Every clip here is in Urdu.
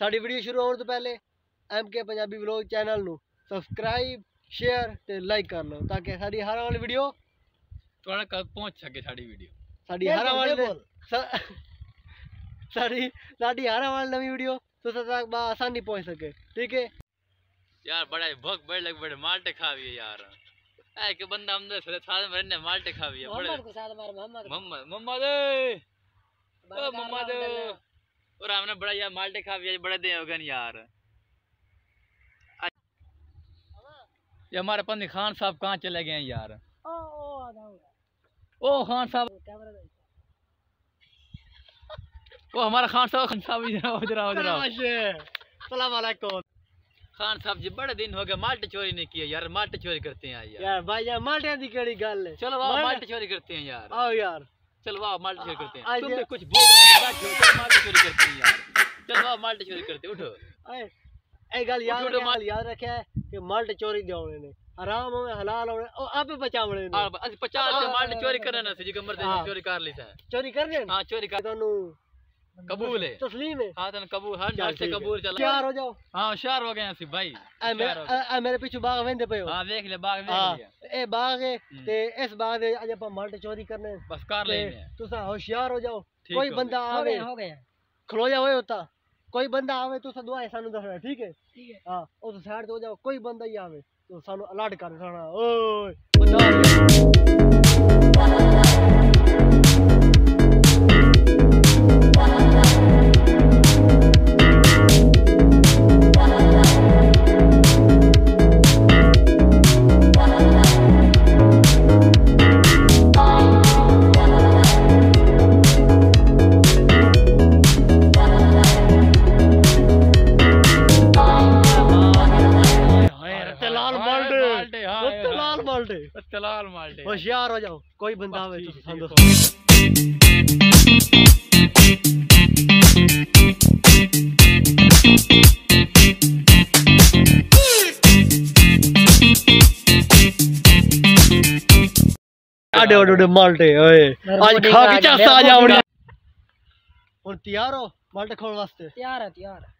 ਸਾਡੀ ویڈیو شروع ਹੋਣ تو پہلے M K Punjabi vlog channel نو سبسکرائب شیئر تے لائک ਕਰ ਲਓ ਤਾਂ ਕਿ ਸਾਡੀ ਹਰ ਵਾਲੀ ਵੀਡੀਓ ਤੁਹਾਡਾ ਕਦ ਪਹੁੰਚ ਸਕੇ ਸਾਡੀ ਵੀਡੀਓ ਸਾਡੀ ਹਰ ਵਾਲੀ ਸਾਡੀ ਸਾਡੀ ਹਰ ਵਾਲੀ ਨਵੀਂ ਵੀਡੀਓ تو تک با آسان نہیں پہنچ سکے ٹھیک ہے یار بڑا بھگ بڑے لگ بڑے مالٹے کھا بھی ہے یار اے کہ بندہ ہم نے ساتھ میں رہنے مالٹے کھا بھی ہے محمد کو ساتھ مار محمد محمد محمد اے محمد اے پر ہم نے بڑا یار مالٹے کھا بھی بڑے دے ہوگا یار۔ یہ ہمارے پندی خان صاحب کہاں چلے گئے ہیں یار؟ اوہ خان صاحب۔ اوہ ہمارا خان صاحب خان صاحب ادھر آؤ ادھر آؤ سلام علیکم۔ خان صاحب جی بڑے دن ہو مالٹے چوری نہیں کیا یار مالٹے چوری کرتے ہیں یار۔ بھائی یار مالٹے دی کیڑی گل ہے؟ چلو مالٹے چوری کرتے ہیں یار۔ آو یار۔ مالٹی چوری کرتے ہیں۔ تم کچھ مالٹی چوری کرتے ہیں مالٹی چوری کرتے اٹھو۔ اے گل یاد رکھا ہے کہ چوری ہونے نے۔ حرام حلال او نے۔ چوری چوری کر لیتا ہے چوری ہاں چوری قبول ہے۔ تسلیم ہے۔ ہاں تن قبول سے قبول چلا۔ شہر ہو جاؤ۔ ہاں شہر ہو گئے ہیں سی بھائی اے میرے پیچھے باغ ویندے پئے ہو۔ ہاں دیکھ لے باغ ਇਹ ਬਾਗ ਹੈ ਤੇ ਇਸ ਬਾਗ ਦੇ ਅੱਜ ਆਪਾਂ ਮਲਟ ਚੋਰੀ ਕਰਨੇ। ਬਸ ਕਰ ਲੈਨੇ ਤੁਸੀਂ ਹੋਸ਼ਿਆਰ ਹੋ ਜਾਓ। ਕੋਈ ਬੰਦਾ ਆਵੇ। ਹੋ ਗਿਆ ਖਲੋ ਜਾ ਹੋਏ ਹੁੰਦਾ ਕੋਈ ਬੰਦਾ ਆਵੇ ਤੁਸੀਂ ਦੁਆਏ ਸਾਨੂੰ ਦੱਸਣਾ ਠੀਕ ਹੈ? ਹਾਂ। ਉਸ ਸਾਈਡ ਤੋਂ ਜਾਓ। ਕੋਈ ਬੰਦਾ ਹੀ ਆਵੇ ਤੁਸੀਂ ਸਾਨੂੰ ਅਲਰਟ ਕਰ ਦੇਣਾ ਓਏ چلال ہوشیار ہو جاؤ کوئی بندہ ہوئے تو مالٹے آج کھا کے تیار ہو مالٹے کھول واسطے؟ تیار ہے تیار ہے۔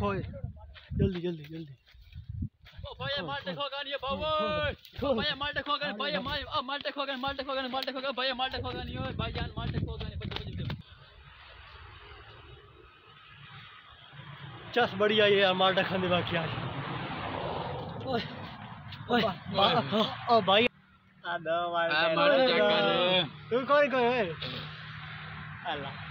کھوئے جلدی جلدی جلدی۔ چس بڑی آئی ہے مالٹا کھانے باقی آج۔ بھائی۔ تو کوئی کوئی اللہ۔